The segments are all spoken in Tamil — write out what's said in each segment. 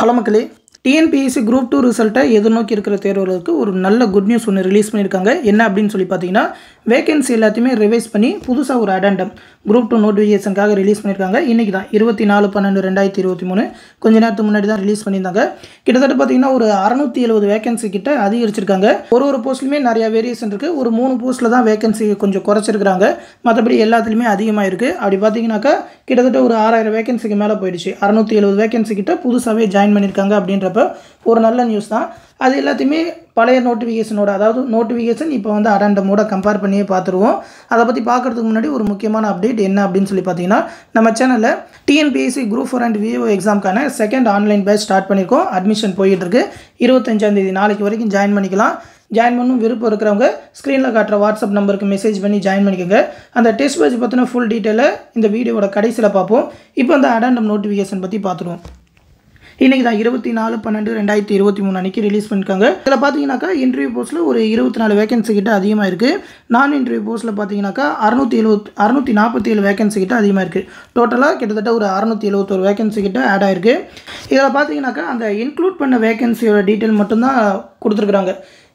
ஹலோ மக்களே டிஎன்பிஎஸ்சி குரூப் டூ ரிசல்ட்டை எதிர்நோக்கி இருக்கிற தேர்வர்களுக்கு ஒரு நல்ல குட் நியூஸ் ஒன்று ரிலீஸ் பண்ணியிருக்காங்க. என்ன அப்படின்னு சொல்லி பார்த்தீங்கன்னா வேகன்சி எல்லாத்தையுமே ரிவைஸ் பண்ணி புதுசாக ஒரு அடண்டம் குரூப் டூ நோட்டிஃபிகேஷனுக்காக ரிலீஸ் பண்ணியிருக்காங்க இன்றைக்கி தான் இருபத்தி நாலு பன்னெண்டு ரெண்டாயிரத்தி இருபத்தி மூணு. கொஞ்ச நேரத்துக்கு முன்னாடி தான் ரிலீஸ் பண்ணியிருந்தாங்க. கிட்டத்தட்ட பார்த்தீங்கன்னா ஒரு அறநூற்றி எழுபது வேகன்சி கிட்ட அதிகரிச்சிருக்காங்க. ஒரு ஒரு போஸ்ட்லையுமே நிறையா வேரியேஷன் இருக்குது ஒரு மூணு போஸ்ட்டில் தான் வேகன்சி கொஞ்சம் குறைச்சிருக்கிறாங்க. மற்றபடி எல்லாத்துலேயுமே அதிகமாக இருக்குது அப்படி பார்த்தீங்கன்னாக்கா கிட்டத்தட்ட ஒரு ஆறாயிரம் வேகன்சிக்கு மேலே போயிடுச்சு. அறநூற்றி எழுபது வேகன்சி கிட்ட புதுசாகவே ஜாயின் பண்ணியிருக்காங்க அப்படின்றப்ப ஒரு நல்ல நியூஸ் தான். அது எல்லாத்தையுமே பழைய நோட்டிஃபிகேஷனோட அதாவது நோட்டிஃபிகேஷன் இப்போ வந்து அடண்டமோட கம்பேர் பண்ணியே பார்த்துருவோம். அதை பற்றி பார்க்குறதுக்கு முன்னாடி ஒரு முக்கியமான அப்டேட் என்ன அப்படின்னு சொல்லி பார்த்தீங்கன்னா நம்ம சேனலில் TNPSC group four and VO எக்ஸாம்க்கான second online batch start பண்ணியிருக்கோம். அட்மிஷன் போயிட்டுருக்கு. இருபத்தஞ்சாந்தேதி நாளைக்கு வரைக்கும் ஜாயின் பண்ணிக்கலாம். ஜாயின் பண்ணும் விருப்பம் இருக்கிறவங்க ஸ்க்ரீனில் காட்டுற வாட்ஸ்அப் நம்பருக்கு மெசேஜ் பண்ணி ஜாயின் பண்ணிக்கோங்க. அந்த டெஸ்ட் பேஜ் பற்றின ஃபுல் டீட்டெயிலை இந்த வீடியோவோட கடைசியில் பார்ப்போம். இப்போ அந்த அடாண்டம் நோட்டிஃபிகேஷன் பற்றி பார்த்துருவோம். இன்றைக்கி தான் இருபத்தி நாலு பன்னெண்டு ரெண்டாயிரத்தி இருபத்தி மூணு அன்றைக்கி ரிலீஸ் பண்ணியிருக்காங்க இதில் பார்த்தீங்கன்னாக்கா இன்டர்வியூ போஸ்ட்டில் ஒரு இருபத்தி நாலு வேகன்சி கிட்ட அதிகமாக இருக்குது நான் இன்டர்வியூ போஸ்ட்டில் பார்த்தீங்கன்னாக்கா அறுநூற்றி எழுபத் அறுநூற்றி நாற்பத்தி ஏழு வேகன்சி கிட்ட அதிகமாக இருக்குது டோட்டலாக கிட்டத்தட்ட ஒரு அறுநூற்றி எழுபத்தொரு வேகன்சி கிட்ட ஆட் ஆயிருக்கு. இதில் பார்த்தீங்கன்னாக்கா அந்த இன்க்ளூட் பண்ண வேகன்சியோட டீட்டெயில் மட்டும்தான் கொடுத்துருக்குறாங்க.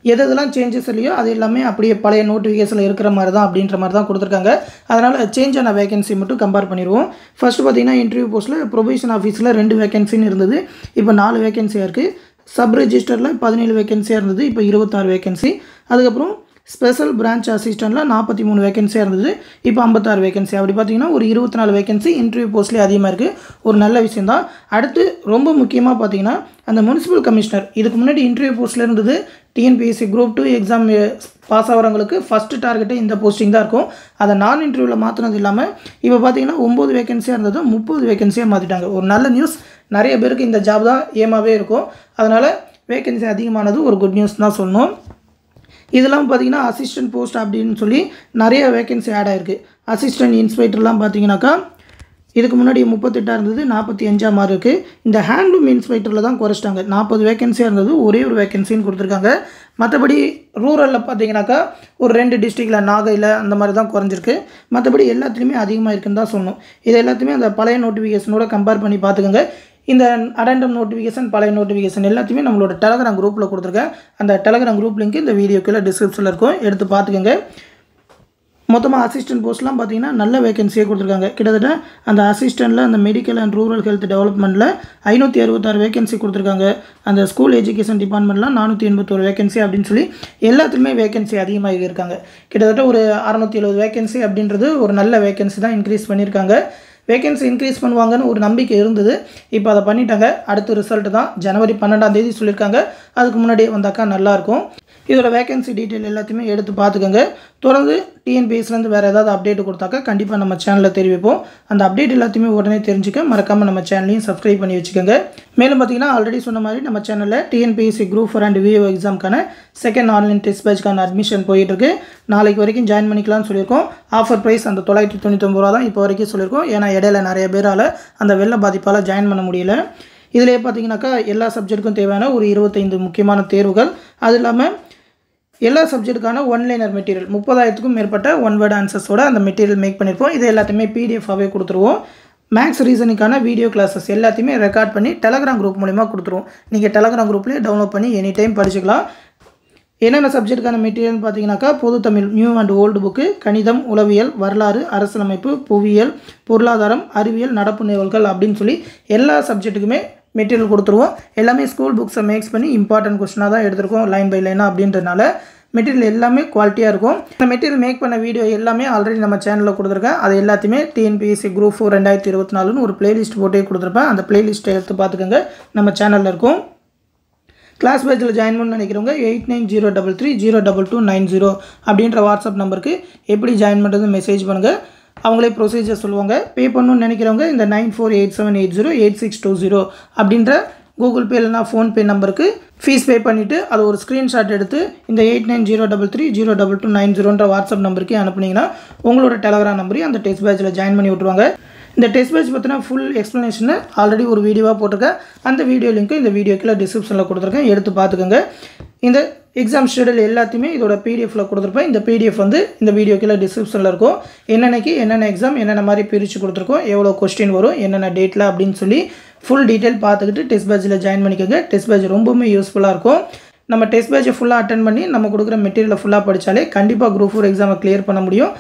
எது எதெல்லாம் சேஞ்சஸ் இல்லையோ அது எல்லாமே அப்படியே பழைய நோட்டிஃபிகேஷனில் இருக்கிற மாதிரி தான் அப்படின்ற மாதிரி தான் கொடுத்துருக்காங்க. அதனால் சேஞ்ச் ஆன வேகன்சி மட்டும் கம்பேர் பண்ணிடுவோம். ஃபர்ஸ்ட் பார்த்தீங்கன்னா இன்டர்வியூ போஸ்ட்டில் ப்ரொபேஷன் ஆஃபீஸில் ரெண்டு வேகன்சின்னு இருந்தது. இப்போ நாலு வேகன்சியாக இருக்குது சப் ரெஜிஸ்டரில் பதினேழு வேகன்சியாக இருந்தது. இப்போ இருபத்தாறு வேகன்சி அதுக்கப்புறம் ஸ்பெஷல் பிரான்ச் அசிஸ்டண்ட்டில் நாற்பத்தி மூணு வேகன்சியாக இருந்தது. இப்போ ஐம்பத்தாறு வேகன்சி அப்படி பார்த்தீங்கன்னா ஒரு இருபத்தி நாலு வேகன்சி இன்டர்வியூ போஸ்ட்லேயே அதிகமாக இருக்குது ஒரு நல்ல விஷயம் தான். அடுத்து ரொம்ப முக்கியமாக பார்த்தீங்கன்னா அந்த முனிசிபல் கமிஷனர் இதுக்கு முன்னாடி இன்டர்வியூ போஸ்ட்டில் இருந்தது TNPSC group two exam pass ஆகிறவங்களுக்கு first டார்கெட்டே இந்த போஸ்டிங் தான் இருக்கும். அதை நான் இன்டர்வியூவில் மாற்றினது இல்லாமல் இப்போ பார்த்தீங்கன்னா ஒம்பது வேகன்சியாக இருந்தது முப்பது வேகன்சியாக மாற்றிட்டாங்க ஒரு நல்ல நியூஸ் நிறைய பேருக்கு இந்த ஜாப் தான் ஏமாவே இருக்கும். அதனால் வேகன்சி அதிகமானது ஒரு குட் நியூஸ் தான் சொல்லணும். இதெல்லாம் பார்த்தீங்கன்னா அசிஸ்டன்ட் போஸ்ட் அப்படின்னு சொல்லி நிறைய வேகன்சி ஆட் ஆயிருக்கு. அசிஸ்டன்ட் இன்ஸ்பெக்டர்லாம் பார்த்தீங்கன்னாக்கா இதுக்கு முன்னாடி முப்பத்தெட்டாக இருந்தது நாற்பத்தி அஞ்சாக மாதிரி இருக்குது இந்த ஹேண்ட்லூம் இன்ஸ்பெக்டரில் தான் குறைச்சிட்டாங்க நாற்பது வேகன்சியாக இருந்தது ஒரே ஒரு வேகன்சின்னு கொடுத்துருக்காங்க. மற்றபடி ரூரலில் பார்த்தீங்கன்னாக்கா ஒரு ரெண்டு டிஸ்ட்ரிக்டில் நாகையில் அந்த மாதிரி தான் குறைஞ்சிருக்கு. மற்றபடி எல்லாத்துலேயுமே அதிகமாக இருக்குன்னு தான் சொல்லணும். இது எல்லாத்தையுமே அந்த பழைய நோட்டிஃபிகேஷனோட கம்பேர் பண்ணி பார்த்துக்கோங்க. இந்த அடண்டம் நோட்டிஃபிகேஷன் பழைய நோட்டிஃபிகேஷன் எல்லாத்தையுமே நம்மளோட டெலகிராம் குரூப்பில் கொடுத்துருக்கேன். அந்த டெலகிராம் குரூப் லிங்க் இந்த வீடியோக்குள்ளே டிஸ்கிரிப்ஷனில் இருக்கும். எடுத்து பார்த்துக்கோங்க. மொத்தமாக அசிஸ்டன்ட் போஸ்ட்லாம் பார்த்தீங்கன்னா நல்ல வேகன்சியே கொடுத்துருக்காங்க. கிட்டத்தட்ட அந்த அசிஸ்டண்ட்டில் அந்த மெடிக்கல் அண்ட் ரூரல் ஹெல்த் டெவலப்மெண்ட்டில் ஐநூற்றி அறுபத்தாறு வேகன்சி கொடுத்துருக்காங்க. அந்த ஸ்கூல் எஜுகேஷன் டிபார்ட்மெண்ட்லாம் நானூற்றி எண்பத்தோரு வேகன்சி அப்படின்னு சொல்லி எல்லாத்துலேயுமே வேகன்சி அதிகமாக இருக்காங்க. கிட்டத்தட்ட ஒரு அறநூற்றி எழுபது வேகன்சி அப்படின்றது ஒரு நல்ல வேகன்சி தான் இன்க்ரீஸ் பண்ணியிருக்காங்க. வேகன்சி இன்க்ரீஸ் பண்ணுவாங்கன்னு ஒரு நம்பிக்கை இருந்தது. இப்போ அதை பண்ணிட்டாங்க. அடுத்த ரிசல்ட் தான். ஜனவரி பன்னெண்டாம் தேதி சொல்லியிருக்காங்க. அதுக்கு முன்னாடியே வந்தாக்கா நல்லாயிருக்கும் இதோட வேகன்சி டீட்டெயில் எல்லாத்தையுமே எடுத்து பார்த்துக்கோங்க. தொடர்ந்து டிஎன்பிஎஸ்லேருந்து வேறு ஏதாவது அப்டேட் கொடுத்தாக்கா கண்டிப்பாக நம்ம சேனலில் தெரிவிப்போம். அந்த அப்டேட் எல்லாத்தையுமே உடனே தெரிஞ்சுக்க மறக்காமல் நம்ம சேனலையும் சப்ஸ்கிரைப் பண்ணி வச்சுக்கோங்க. மேலும் பார்த்தீங்கன்னா ஆல்ரெடி சொன்ன மாதிரி நம்ம சேனலில் TNPSC group four and VO எக்ஸாம்க்கான second online test பேட்ச்க்கான அட்மிஷன் போயிட்டுருக்கு. நாளைக்கு வரைக்கும் ஜாயின் பண்ணிக்கலாம்னு சொல்லியிருக்கோம். ஆஃபர் ப்ரைஸ் அந்த தொள்ளாயிரத்தி தொண்ணூத்தொம்பது ரூபா தான் இப்போ வரைக்கும் சொல்லியிருக்கோம். ஏன்னா இடையில நிறைய பேரால் அந்த வெள்ள பாதிப்பால் ஜாயின் பண்ண முடியல. இதிலே பார்த்தீங்கன்னாக்கா எல்லா சப்ஜெக்ட்டுக்கும் தேவையான ஒரு இருபத்தைந்து முக்கியமான தேர்வுகள். அது இல்லாமல் எல்லா சப்ஜெக்ட்டுக்கான ஒன்லைனர் மெட்டீரியல் முப்பதாயிரத்துக்கும் மேற்பட்ட ஒன் வேர்ட் ஆன்சர்ஸோட அந்த மெட்டீரியல் மேக் பண்ணியிருப்போம் இது எல்லாத்தையுமே பிடிஎஃபாகவே கொடுத்துருவோம். மேக்ஸ் ரீசனுக்கான வீடியோ கிளாஸஸ் எல்லாத்தையுமே ரெக்கார்ட் பண்ணி டெலகிராம் குரூப் மூலிமா கொடுத்துருவோம். நீங்கள் டெலகிராம் குரூப்லேயே டவுன்லோட் பண்ணி எனி டைம் படிச்சுக்கலாம். என்னென்ன சப்ஜெக்ட்டுக்கான மெட்டீரியல்னு பார்த்தீங்கன்னாக்கா பொது Tamil new and old book கணிதம் உளவியல் வரலாறு அரசியலமைப்பு புவியியல் பொருளாதாரம் அறிவியல் நடப்பு நிகழ்வுகள் அப்படின்னு சொல்லி எல்லா சப்ஜெக்ட்டுக்குமே மெட்டீரியல் கொடுத்துருவோம். எல்லாமே ஸ்கூல் புக்ஸை மேக்ஸ் பண்ணி இம்பார்ட்டன்ட் கொஸ்டினாக தான் எடுத்திருக்கோம் லைன் பை லைனாக அப்படின்றனால மெட்டீரியல் எல்லாமே குவாலிட்டியாக இருக்கும். இந்த மெட்டீரியல் மேக் பண்ண வீடியோ எல்லாமே ஆல்ரெடி நம்ம சேனலில் கொடுத்துருக்கேன். அது எல்லாத்தையுமே டிஎன்பிஎஸ்சி குரூப் ஃபோர் ரெண்டாயிரத்தி இருபத்தி நாலுன்னு ஒரு பிளேலிஸ்ட் போட்டே கொடுத்துருப்பேன். அந்த பிளேலிஸ்ட்டை எடுத்து பார்த்துக்கோங்க. நம்ம சேனலில் இருக்கும். கிளாஸ் பேட்சில் ஜாயின் பண்ண நினைக்கிறவங்க eight nine zero double three zero double two nine zero அப்படின்ற வாட்ஸ்அப் நம்பருக்கு எப்படி ஜாயின் பண்ணுறது மெசேஜ் பண்ணுங்கள் அவங்களே ப்ரொசீஜர் சொல்லுவாங்க. பே பண்ணணும்னு நினைக்கிறவங்க இந்த nine four eight seven eight zero eight six two zero அப்படின்ற கூகுள் பே இல்லைனா ஃபோன்பே நம்பருக்கு ஃபீஸ் பே பண்ணிவிட்டு அதை ஒரு ஸ்க்ரீன்ஷாட் எடுத்து இந்த eight nine zero double three zero double two nine ஜீரோன்ற WhatsApp நம்பருக்கு அனுப்புனீங்கன்னா உங்களோட டெலகிராம் நம்பரையும் அந்த டெஸ்ட் பேட்சில் ஜாயின் பண்ணி விட்ருவாங்க இந்த டெஸ்ட் பேட்ச் பற்றின ஃபுல் எக்ஸ்ப்ளனேஷனை ஆல்ரெடி ஒரு வீடியோவாக போட்டிருக்கேன். அந்த வீடியோ லிங்க்கு இந்த வீடியோக்கில் டிஸ்கிரிப்ஷனில் கொடுத்துருக்கேன். எடுத்து பார்த்துக்கோங்க. இந்த எக்ஸாம் ஷெடியூல் எல்லாத்தையுமே இதோட பிடிஎஃபில் கொடுத்துருப்பேன். இந்த பிடிஎஃப் வந்து இந்த வீடியோ கீழே டிஸ்கிரிப்ஷனில் இருக்கும். என்னென்னக்கு என்னென்ன எக்ஸாம் என்னென்ன மாதிரி பிரித்து கொடுத்துருக்கோம் எவ்வளோ கொஸ்டின் வரும் என்னென்ன டேட்டில் அப்படின்னு சொல்லி ஃபுல் டீட்டெயில் பார்த்துக்கிட்டு டெஸ்ட் பேட்சில் ஜாயின் பண்ணிக்கோங்க. டெஸ்ட் பேட்ச் ரொம்பவுமே யூஸ்ஃபுல்லாக இருக்கும். நம்ம டெஸ்ட் பேட்சை ஃபுல்லாக அட்டன் பண்ணி நம்ம கொடுக்குற மெட்டீரியலை ஃபுல்லாக படித்தாலே கண்டிப்பாக குரூப் ஃபோர் எக்ஸாமை கிளியர் பண்ண முடியும்.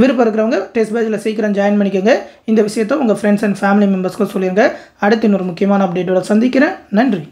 விருப்பம் இருக்கிறவங்க டெஸ்ட் பேட்சில் சீக்கிரம் ஜாயின் பண்ணிக்கோங்க. இந்த விஷயத்தை உங்கள் ஃப்ரெண்ட்ஸ் அண்ட் ஃபேமிலி மெம்பர்ஸ்க்கும் சொல்லிடுங்க அடுத்து இன்னொரு முக்கியமான அப்டேட்டோட சந்திக்கிறேன். நன்றி.